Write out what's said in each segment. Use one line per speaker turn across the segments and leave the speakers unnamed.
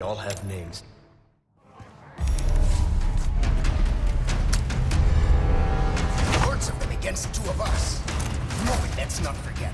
They all have names.
Words of them against two of us. No, let's not forget.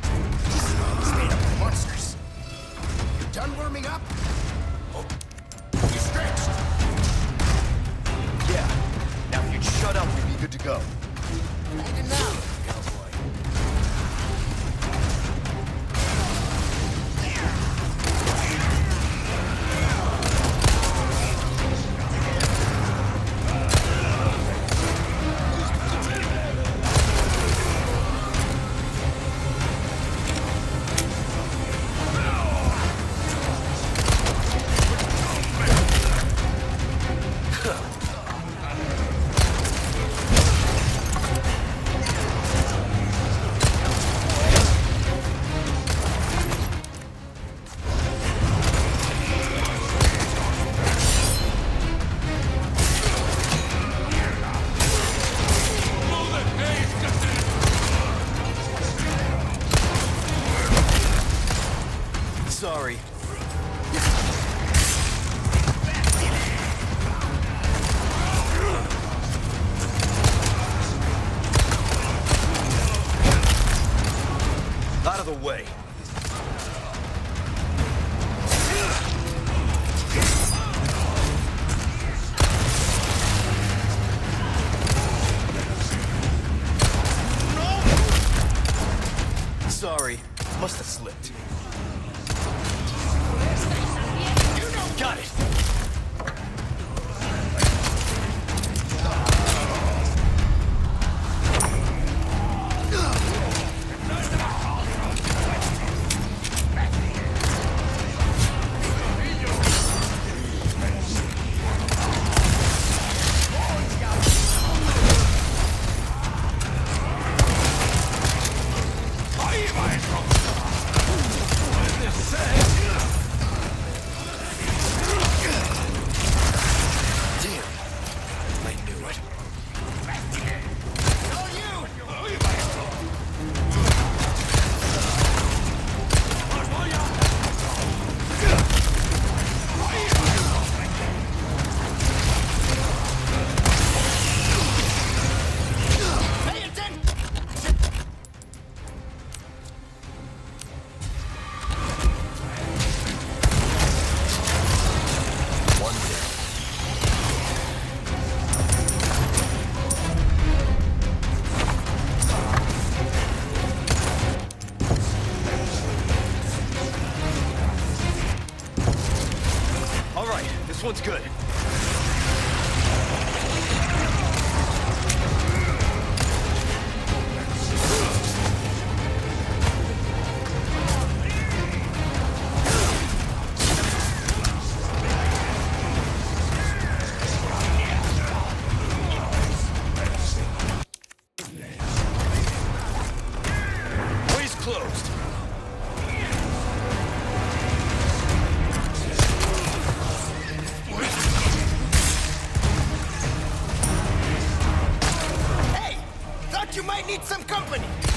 away.
Sorry, must have slipped. Got it! one's good.
need some company.